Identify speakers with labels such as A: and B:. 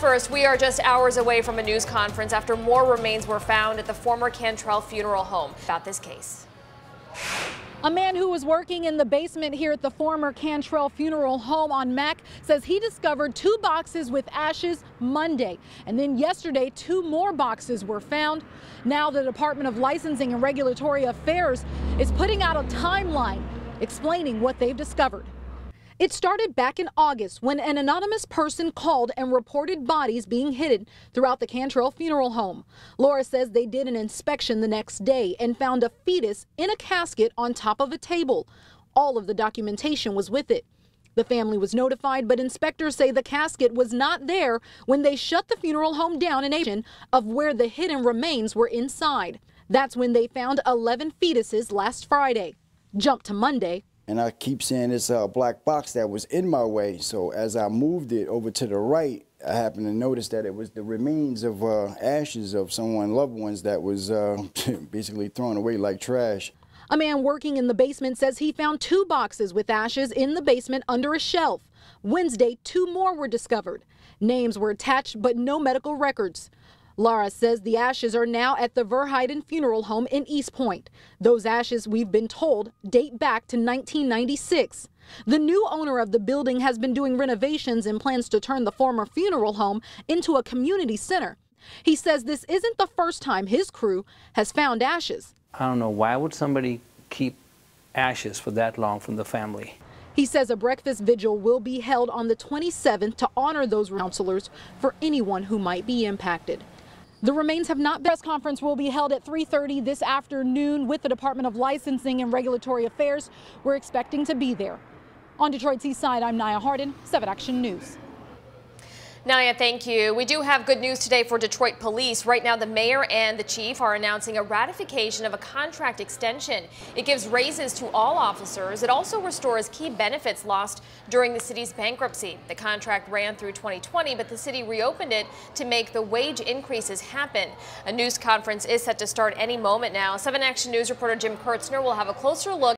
A: first, we are just hours away from a news conference after more remains were found at the former Cantrell Funeral Home about this case.
B: A man who was working in the basement here at the former Cantrell Funeral Home on Mack says he discovered two boxes with ashes Monday. And then yesterday, two more boxes were found. Now the Department of Licensing and Regulatory Affairs is putting out a timeline explaining what they've discovered. It started back in August when an anonymous person called and reported bodies being hidden throughout the Cantrell funeral home. LARA says they did an inspection the next day and found a fetus in a casket on top of a table. All of the documentation was with it. The family was notified, but inspectors say the casket was not there when they shut the funeral home down in Asian of where the hidden remains were inside. That's when they found 11 fetuses last Friday. Jump to Monday,
C: and I keep seeing this uh, black box that was in my way. So as I moved it over to the right, I happened to notice that it was the remains of uh, ashes of someone, loved ones, that was uh, basically thrown away like trash.
B: A man working in the basement says he found two boxes with ashes in the basement under a shelf. Wednesday, two more were discovered. Names were attached, but no medical records. LARA says the ashes are now at the Verheyden Funeral Home in Eastpointe. Those ashes, we've been told, date back to 1996. The new owner of the building has been doing renovations and plans to turn the former funeral home into a community center. He says this isn't the first time his crew has found ashes.
D: I don't know why would somebody keep ashes for that long from the family.
B: He says a breakfast vigil will be held on the 27th to honor those counselors for anyone who might be impacted. The remains have not. been. Press conference will be held at 3:30 this afternoon with the Department of Licensing and Regulatory Affairs. We're expecting to be there. On Detroit's East Side, I'm Naya Hardin, 7 Action News.
A: Naya, thank you. We do have good news today for Detroit police. Right now, the mayor and the chief are announcing a ratification of a contract extension. It gives raises to all officers. It also restores key benefits lost during the city's bankruptcy. The contract ran through 2020, but the city reopened it to make the wage increases happen. A news conference is set to start any moment now. 7 Action News reporter Jim Kiertzner will have a closer look